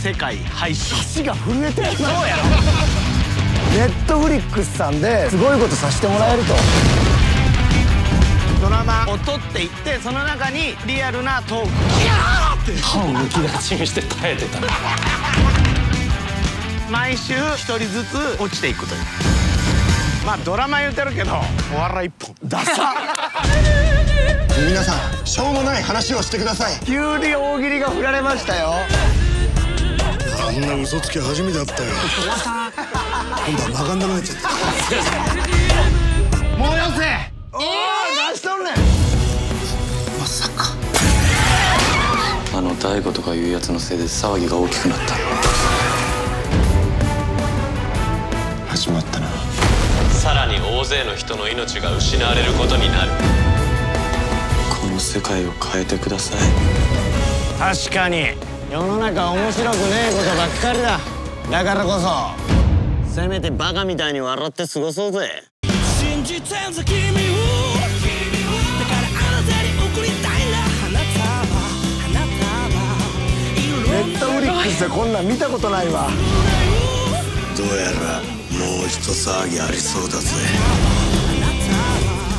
世界配信。足が震えてるそうやろ。ネットフリックスさんですごいことさせてもらえると。ドラマ。を撮っていってその中にリアルなトーク。キャーって歯をむき出しにして耐えてた。毎週一人ずつ落ちていくという。まあドラマ言うてるけどお笑い一本。ダサ。皆さんしょうもない話をしてください。急に大喜利が振られましたよあんな嘘つき初めてだったよ。今度はバカになられちゃったもうよせ。おい何しとんね。んまさか。あの大悟とかいうやつのせいで騒ぎが大きくなった。始まったな。さらに大勢の人の命が失われることになる。この世界を変えてください。確かに世の中面白くねえことばっかりだ。だからこそせめてバカみたいに笑って過ごそうぜ。信じてんぞ君を。だからあなたに送りたいな。花束花束ネットフリックスでこんなん見たことないわ。どうやらもう一騒ぎありそうだぜ。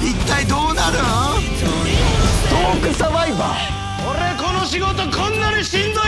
一体どうなるトークサバイバー。俺この仕事こんなにしんどい